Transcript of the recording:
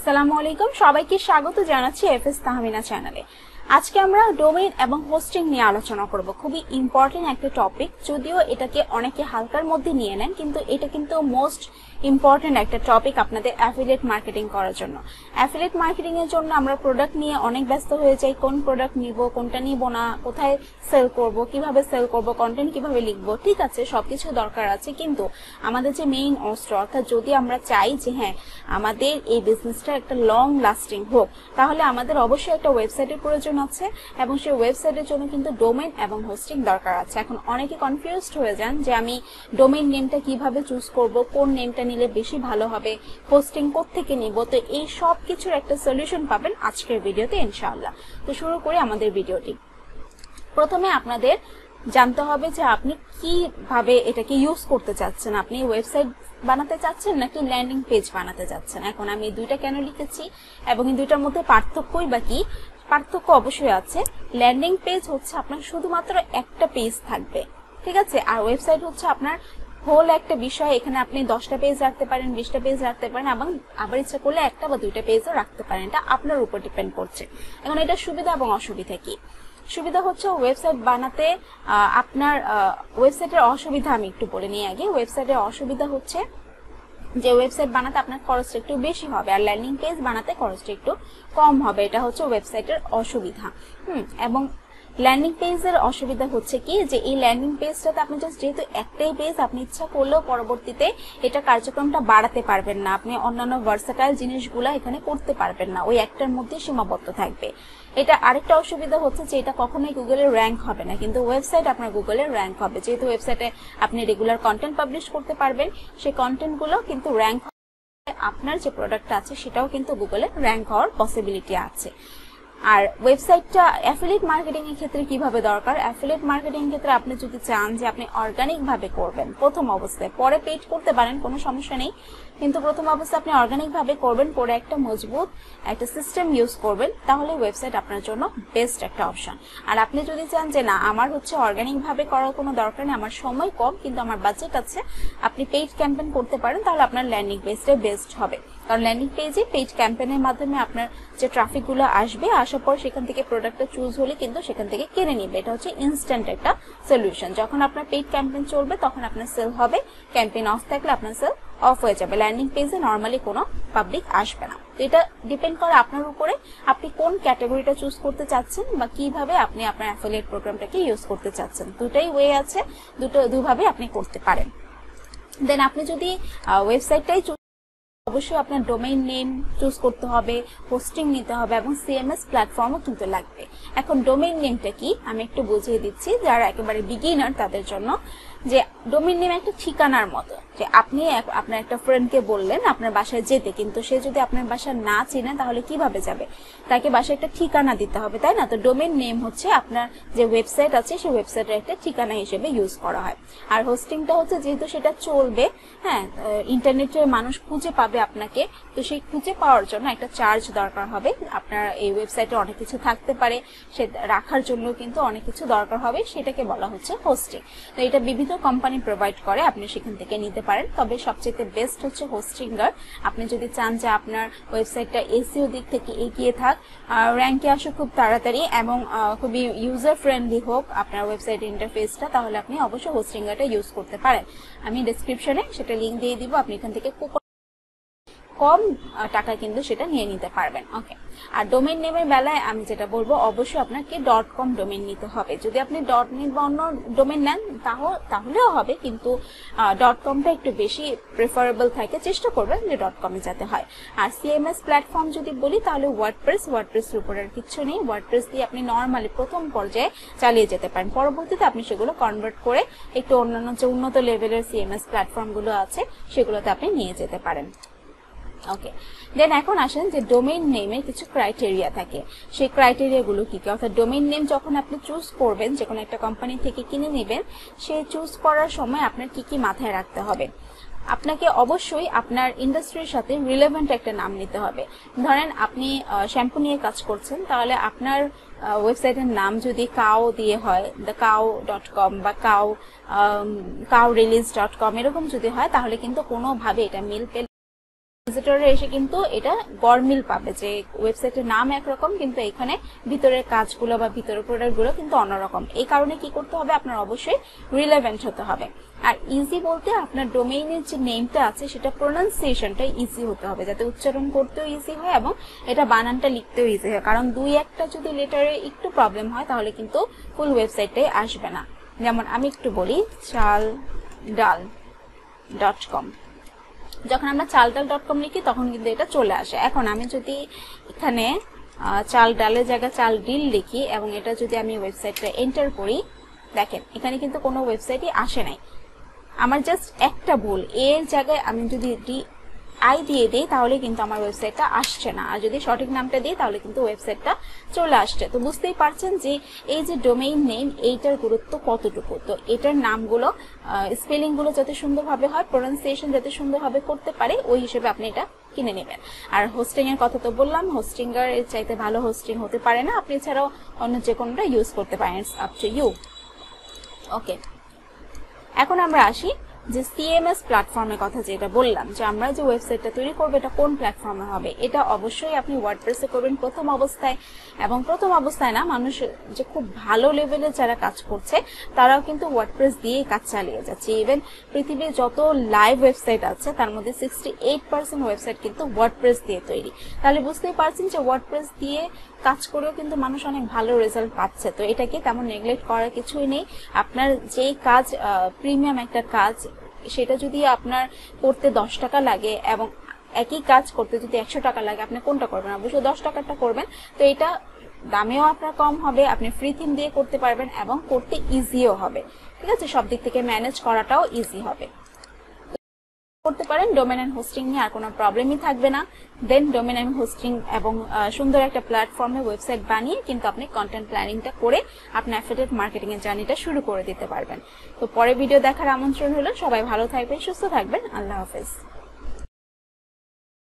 আসসালামু আলাইকুম। সবাইকে স্বাগত জানাচ্ছি এফএস তাহমিনা চ্যানেলে। আজকে আমরা ডোমেইন এবং হোস্টিং নিয়ে আলোচনা করব। খুবই ইম্পর্টেন্ট একটা টপিক যদিও এটাকে অনেকে হালকার মধ্যে নিয়ে নেন, কিন্তু এটা কিন্তু মোস্ট ইম্পর্টেন্ট একটা টপিক আপনাদের অ্যাফিলিয়েট মার্কেটিং করার জন্য। অ্যাফিলিয়েট মার্কেটিং এর জন্য আমরা প্রোডাক্ট নিয়ে অনেক ব্যস্ত হয়ে যাই, কোন প্রোডাক্ট নিব, কোনটা নিব না, কোথায় সেল করব, কীভাবে সেল করব কন্টেন্ট কীভাবে লিখব, ঠিক আছে, সবকিছু দরকার আছে, কিন্তু আমাদের যে মেইন অস্ত্র, অর্থাৎ যদি আমরা চাই যে হ্যাঁ আমাদের এই বিজনেসটা একটা লং লাস্টিং হোক, তাহলে আমাদের অবশ্যই একটা ওয়েবসাইটের প্রয়োজন আছে এবং সেই ওয়েবসাইটের জন্য কিন্তু ডোমেন এবং হোস্টিং দরকার আছে। এখন অনেকে কনফিউজড হয়ে যান যে আমি ডোমেন নেমটা কীভাবে চুজ করব, কোন নেমটা নিলে বেশি ভালো হবে হোস্টিং থেকে নিব? তো এই সব কিছুর একটা সলিউশন পাবেন আজকের ভিডিওতে, ইনশাআল্লাহ। তো শুরু করি আমাদের ভিডিওটি। প্রথমে আপনাদের জানতে হবে যে আপনি কীভাবে এটাকে ইউজ করতে চাচ্ছেন। আপনি ওয়েবসাইট বানাতে চাচ্ছেন নাকি ল্যান্ডিং পেজ বানাতে চাচ্ছেন? এখন আমি দুইটা কেন লিখেছি এবং এই দুইটার মধ্যে পার্থক্যই বা কি? পার্থক্য অবশ্যই আছে। ল্যান্ডিং পেজ হচ্ছে আপনার শুধুমাত্র একটা পেজ থাকবে। ঠিক আছে? আর ওয়েবসাইট হচ্ছে আপনার হোল একটা বিষয়। এখানে আপনি দশটা পেজ রাখতে পারেন, বিশটা পেজ রাখতে পারেন এবং আবার ইচ্ছা করলে একটা বা দুইটা পেজও রাখতে পারেন। এটা আপনার উপর ডিপেন্ড করছে। এখন এটা সুবিধা এবং অসুবিধা কি? সুবিধা হচ্ছে ওয়েবসাইট বানাতে আপনার ওয়েবসাইটের অসুবিধা আমি একটু বলে নিই আগে। ওয়েবসাইটের অসুবিধা হচ্ছে যে ওয়েবসাইট বানাতে আপনার খরচটা একটু বেশি হবে আর ল্যান্ডিং পেজ বানাতে খরচটা একটু কম হবে। এটা হচ্ছে ওয়েবসাইটের অসুবিধা। হুম, এবং ল্যান্ডিং পেজের অসুবিধা হচ্ছে কি? যে এই ল্যান্ডিং পেজটাতে আপনি জাস্ট যেহেতু একটাই পেজ আপনি ইচ্ছা করলেও পরবর্তীতে এটা কার্যক্রমটা বাড়াতে পারবেন না। আপনি অন্যান্য ভার্সাটাইল জিনিসগুলো এখানে করতে পারবেন না। ওই একটার মধ্যে সীমাবদ্ধ থাকবে। এটা আরেকটা অসুবিধা হচ্ছে যে এটা কখনোই গুগলের র্যাঙ্ক হবে না। কিন্তু ওয়েবসাইট আপনার গুগলের র্যাঙ্ক হবে। যেহেতু ওয়েবসাইটে আপনি রেগুলার কন্টেন্ট পাবলিশ করতে পারবেন, সেই কন্টেন্টগুলো কিন্তু র্যাঙ্ক আপনার যে প্রোডাক্ট আছে, সেটাও কিন্তু গুগলে র্যাঙ্ক হওয়ার পসিবিলিটি আছে। আর ওয়েবসাইটটা অ্যাফিলিয়েট মার্কেটিং এর ক্ষেত্রে কীভাবে দরকার? অ্যাফিলিয়েট মার্কেটিং এর ক্ষেত্রে আপনি যদি চান যে আপনি অর্গানিক ভাবে করবেন, প্রথম অবস্থায়, পরে পেড করতে পারেন, কোনো সমস্যা নেই। কিন্তু প্রথম অবস্থায় আপনি অর্গানিক ভাবে করবেন, পরে একটা মজবুত, একটা সিস্টেম ইউজ করবেন, তাহলে ওয়েবসাইট আপনার জন্য বেস্ট একটা অপশন আর আপনি যদি চান যে না, আমার হচ্ছে অর্গানিক ভাবে করার কোনো দরকার নেই, আমার সময় কম, কিন্তু আমার বাজেট আছে, আপনি পেইড ক্যাম্পেইন করতে পারেন, তাহলে আপনার ল্যান্ডিং পেজটা বেস্ট হবে। কারণ ল্যান্ডিং পেজে পেইড ক্যাম্পেনের মাধ্যমে আপনার যে ট্রাফিকগুলো আসবে, আসার পর সেখান থেকে প্রোডাক্টটা চুজ হলে কিন্তু সেখান থেকে কিনে নিবে। এটা হচ্ছে ইনস্ট্যান্ট একটা সলিউশন যখন আপনার পেইড ক্যাম্পেইন চলবে, তখন আপনার সেল হবে। ক্যাম্পেইন অফ থাকলে আপনার সেল অফ হয়ে যাবে। ল্যান্ডিং পেজে নর্মালি কোনো পাবলিক আসবে না। তো এটা ডিপেন্ড করে আপনার উপরে। আপনি কোন ক্যাটাগরিটা চুজ করতে চাচ্ছেন বা কীভাবে আপনি আপনার অ্যাফিলিয়েট প্রোগ্রামটাকে ইউজ করতে চাচ্ছেন। দুটাই ওয়ে আছে। দুটো, দুভাবে আপনি করতে পারেন। দেন আপনি যদি ওয়েবসাইটটাই অবশ্যই আপনার ডোমেইন নেম চুজ করতে হবে হোস্টিং নিতে হবে এবং সিএমএস প্ল্যাটফর্মও কিন্তু লাগবে। এখন ডোমেইন নেমটা কি? আমি একটু বুঝিয়ে দিচ্ছি। যারা একেবারে বিগিনার তাদের জন্য যে ডোমিন নেম একটা ঠিকানার মতো। যে আপনি আপনার একটা ফ্রেন্ডকে বললেন আপনার বাসায় যেতে, কিন্তু সে যদি আপনার বাসা না চিনে, তাহলে কীভাবে যাবে? তাকে বাসায় একটা ঠিকানা দিতে হবে, তাই না? তো ডোমেইন নেম হচ্ছে আপনার যে ওয়েবসাইট আছে সেই ওয়েবসাইটের একটা ঠিকানা হিসেবে ইউজ করা হয়। আর হোস্টিংটা হচ্ছে যেহেতু সেটা চলবে হ্যাঁ ইন্টারনেটে মানুষ খুঁজে পাবে আপনাকে, তো সেই খুঁজে পাওয়ার জন্য একটা চার্জ দরকার হবে। আপনার এই ওয়েবসাইটে অনেক কিছু থাকতে পারে, সে রাখার জন্য কিন্তু অনেক কিছু দরকার হবে, সেটাকে বলা হচ্ছে হোস্টিং তো এটা বিভিন্ন কোম্পানি প্রোভাইড করে, আপনি সেখান থেকে নিতে পারেন। তবে সবচেয়ে বেস্ট হচ্ছে হোস্টিঙ্গার আপনি যদি চান যে আপনার ওয়েবসাইটটা এসিও দিক থেকে এগিয়ে থাক র্যাঙ্কে আসুক খুব তাড়াতাড়ি এবং খুবই ইউজার ফ্রেন্ডলি হোক আপনার ওয়েবসাইট ইন্টারফেসটা তাহলে আপনি অবশ্যই হোস্টিঙ্গারটা ইউজ করতে পারেন। আমি ডিসক্রিপশনে সেটা লিঙ্ক দিয়ে দিব, আপনি এখান থেকে কম টাকা কিন্তু সেটা নিয়ে নিতে পারবেন। ওকে আর ডোমেন নেমের বেলায় আমি যেটা বলব, অবশ্যই আপনাকে ডট কম ডোমেন নিতে হবে। যদি আপনি ডট নেট বা অন্য ডোমেন নেন তাহলেও হবে, কিন্তু ডট কমটা একটু বেশি প্রেফারেবল থাকে। চেষ্টা করবেন যে ডট কমে যাতে হয়। আর সিএমএস প্ল্যাটফর্ম যদি বলি, তাহলে ওয়ার্ডপ্রেস ওয়ার্ডপ্রেসের উপর আর কিছু নেই। ওয়ার্ডপ্রেস দিয়ে আপনি নর্মালি প্রথম পর্যায়ে চালিয়ে যেতে পারেন। পরবর্তীতে আপনি সেগুলো কনভার্ট করে একটু অন্যান্য যে উন্নত লেভেলের সিএমএস প্ল্যাটফর্মগুলো আছে, সেগুলোতে আপনি নিয়ে যেতে পারেন। ওকে দেন এখন আসেন যে ডোমেইন নেমের কিছু ক্রাইটেরিয়া থাকে। সেই ক্রাইটেরিয়াগুলো কি কি? অর্থাৎ ডোমেইন নেম যখন আপনি চুজ করবেন যে কোনো একটা কোম্পানি থেকে কিনে নেবেন সেই চুজ করার সময় আপনার কি কি মাথায় রাখতে হবে? আপনাকে অবশ্যই আপনার ইন্ডাস্ট্রির সাথে রিলেভেন্ট একটা নাম নিতে হবে। ধরেন আপনি শ্যাম্পু নিয়ে কাজ করছেন, তাহলে আপনার ওয়েবসাইটের নাম যদি কাও দিয়ে হয় দ্য কাও ডট কম বা কাও কাও রিলিজ ডট কম এরকম যদি হয়, তাহলে কিন্তু কোনোভাবে এটা মিল পেলে ভিজিটররা এসে কিন্তু এটা গরমিল পাবে যে ওয়েবসাইটের নাম একরকম, কিন্তু এখানে ভিতরের কাজগুলো বা ভিতরের প্রোডাক্টগুলো কিন্তু অন্যরকম। এই কারণে কি করতে হবে? আপনার অবশ্যই রিলেভেন্ট হতে হবে। আর ইজি বলতে আপনার ডোমেইনের যে নেমটা আছে, সেটা প্রোনাউন্সিয়েশনটা ইজি হতে হবে, যাতে উচ্চারণ করতেও ইজি হয় এবং এটা বানানটা লিখতেও ইজি হয়। কারণ দুই একটা যদি লেটারে একটু প্রবলেম হয়, তাহলে কিন্তু ফুল ওয়েবসাইটটাই আসবে না। যেমন আমি একটু বলি, চাল ডাল ডট কম যখন আমরা চাল ডাল ডট কম লিখি, তখন কিন্তু এটা চলে আসে। এখন আমি যদি এখানে চাল ডালের জায়গায় চাল ডিল লিখি এবং এটা যদি আমি ওয়েবসাইটটা এন্টার করি, দেখেন, এখানে কিন্তু কোনো ওয়েবসাইটই আসে নাই। আমার জাস্ট একটা ভুল। এর জায়গায় আমি যদি ডি আই দিয়ে দিই, তাহলে কিন্তু আমার ওয়েবসাইটটা আসছে না। আর যদি সঠিক নামটা দিই, তাহলে কিন্তু ওয়েবসাইটটা চলে আসছে। তো বুঝতেই পারছেন যে এই যে ডোমেইন নেম এইটার গুরুত্ব কতটুকু? তো এটার নামগুলো স্পেলিংগুলো যাতে সুন্দরভাবে হয় প্রোনাউন্সিয়েশন যাতে সুন্দরভাবে করতে পারে, ওই হিসেবে আপনি এটা কিনে নেবেন। আর হোস্টিং এর কথা তো বললাম হোস্টিং এর চাইতে ভালো হোস্টিং হতে পারে না। আপনি এছাড়াও অন্য যে কোনোটা ইউজ করতে পারেন আপ টু ইউ ওকে এখন আমরা আসি যে সিএমএস প্ল্যাটফর্মের কথা যেটা বললাম, যে আমরা যে ওয়েবসাইটটা তৈরি করব, এটা কোন প্ল্যাটফর্মে হবে? এটা অবশ্যই আপনি ওয়ার্ডপ্রেসে করবেন প্রথম অবস্থায়। এবং প্রথম অবস্থায় না, মানুষ যে খুব ভালো লেভেলে যারা কাজ করছে, তারাও কিন্তু ওয়ার্ডপ্রেস দিয়েই কাজ চালিয়ে যাচ্ছে। ইভেন পৃথিবীর যত লাইভ ওয়েবসাইট আছে, তার মধ্যে সিক্সটি এইট পার্সেন্ট ওয়েবসাইট কিন্তু ওয়ার্ডপ্রেস দিয়ে তৈরি। তাহলে বুঝতেই পারছেন যে ওয়ার্ডপ্রেস দিয়ে কাজ করেও কিন্তু মানুষ অনেক ভালো রেজাল্ট পাচ্ছে। তো এটাকে তেমন নেগলেক্ট করার কিছুই নেই। আপনার যেই কাজ প্রিমিয়াম একটা কাজ সেটা যদি আপনার করতে দশ টাকা লাগে এবং একই কাজ করতে যদি একশো টাকা লাগে, আপনি কোনটা করবেন? অবশ্যই দশ টাকাটা করবেন। তো এটা দামেও আপনার কম হবে, আপনি ফ্রি থিম দিয়ে করতে পারবেন এবং করতে ইজিও হবে। ঠিক আছে? সব দিক থেকে ম্যানেজ করাটাও ইজি হবে। করতে পারেন। ডোমেন হোস্টিং নিয়ে আর কোনো প্রবলেমই থাকবে না। দেন ডোমেন হোস্টিং এবং সুন্দর একটা প্ল্যাটফর্মে ওয়েবসাইট বানিয়ে কিন্তু আপনি কন্টেন্ট প্ল্যানিংটা করে আপনি অ্যাফিলিয়েট মার্কেটিং এর জার্নিটা শুরু করে দিতে পারবেন। তো পরে ভিডিও দেখার আমন্ত্রণ হলো। সবাই ভালো থাকবেন, সুস্থ থাকবেন। আল্লাহ হাফেজ।